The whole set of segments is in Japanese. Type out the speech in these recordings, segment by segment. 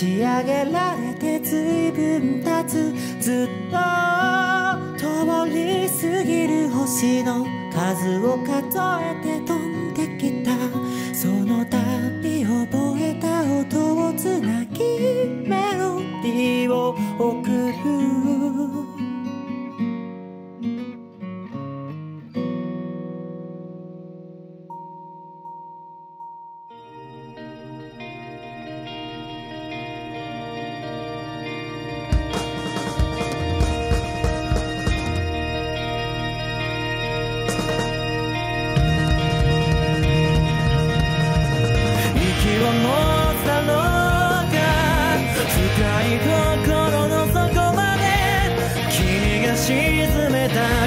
ち上げられて随分経つずっと通り過ぎる星の数を数えて飛んできた。その度覚えた音をつなぎメロディーを送る。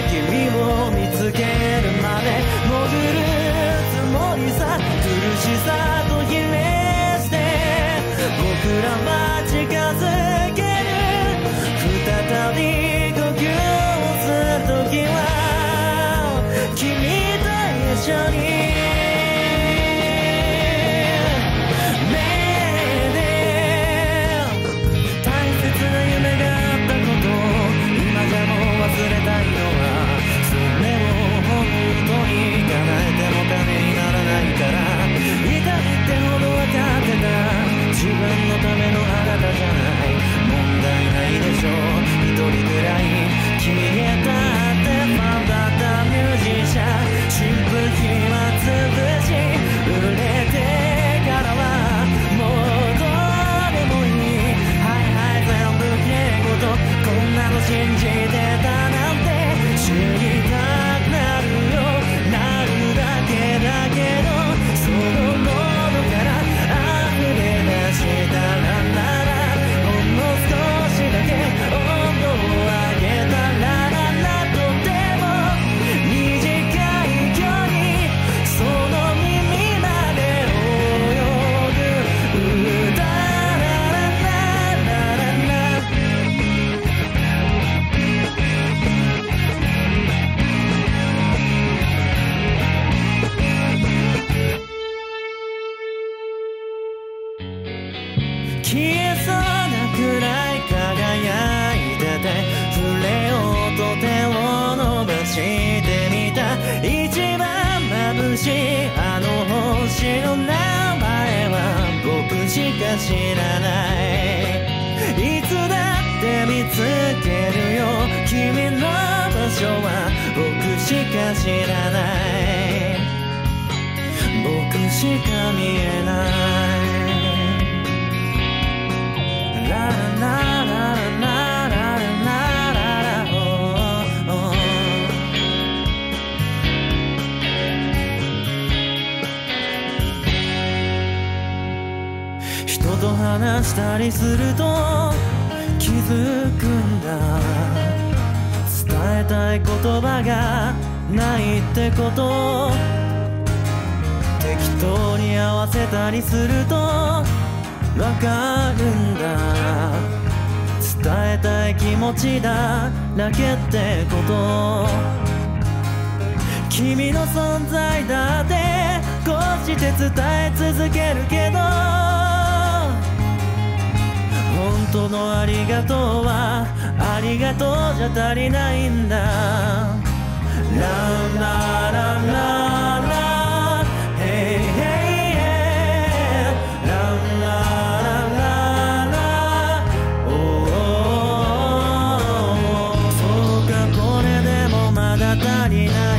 君を見つけるまで潜るつもりさ苦しさと比例して僕らは近づける再び呼吸をする時は君と一緒にしあの星の名前は僕しか知らない。いつだって見つけるよ。君の場所は僕しか知らない。僕しか見えない。したりすると気づくんだ。伝えたい言葉がないってこと。適当に合わせたりするとわかるんだ。伝えたい気持ちだだけってこと。君の存在だってこうして伝え続けるけどありがとうはありがとうじゃ足りないんだ。ラララララ Hey hey yeah ラ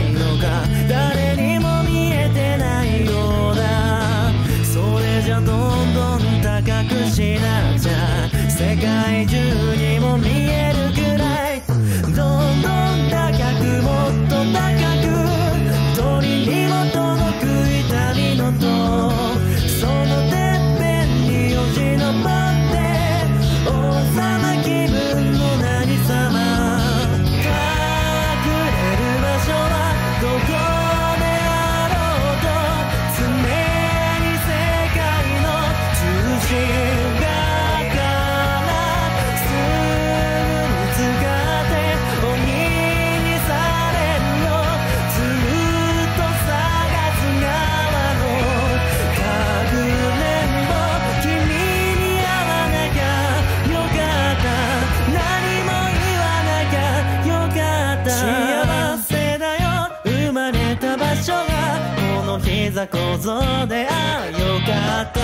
星座構造でああよかった。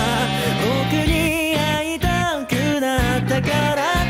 僕に会いたくなったから。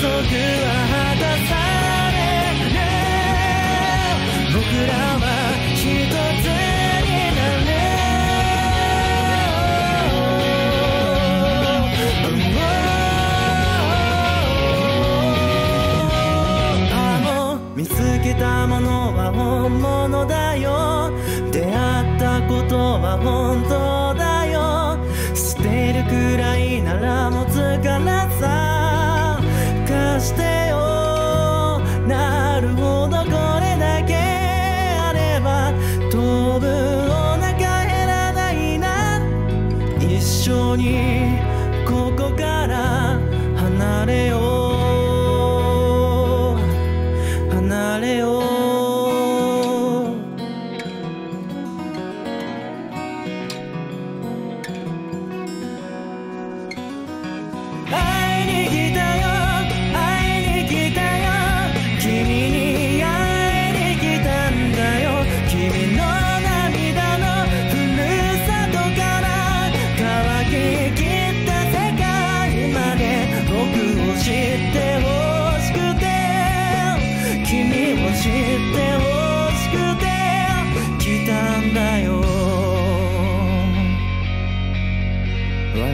束は果たされね僕らは一つになれよ。あの見つけたものは本物だよ。出会ったことは本当。してよ。なるほどこれだけあれば当分お腹減らないな。一緒にここから離れよう。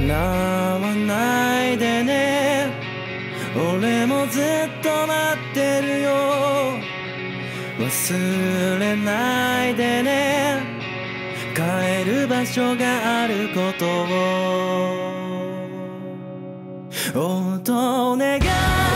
笑わないでね。俺もずっと待ってるよ。忘れないでね。帰る場所があることを。音を願う。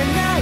and I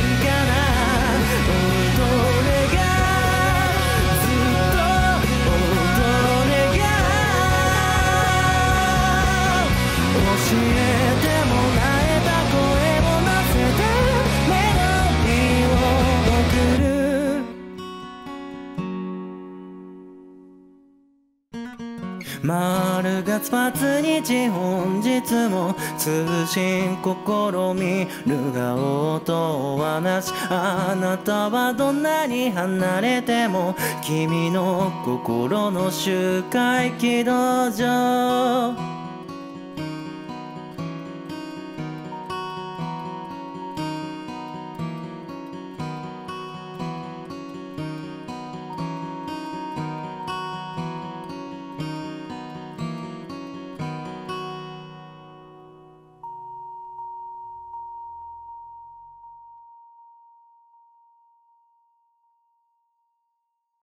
丸月末日本日も通信試みるが音はなし。あなたはどんなに離れても君の心の周回軌道上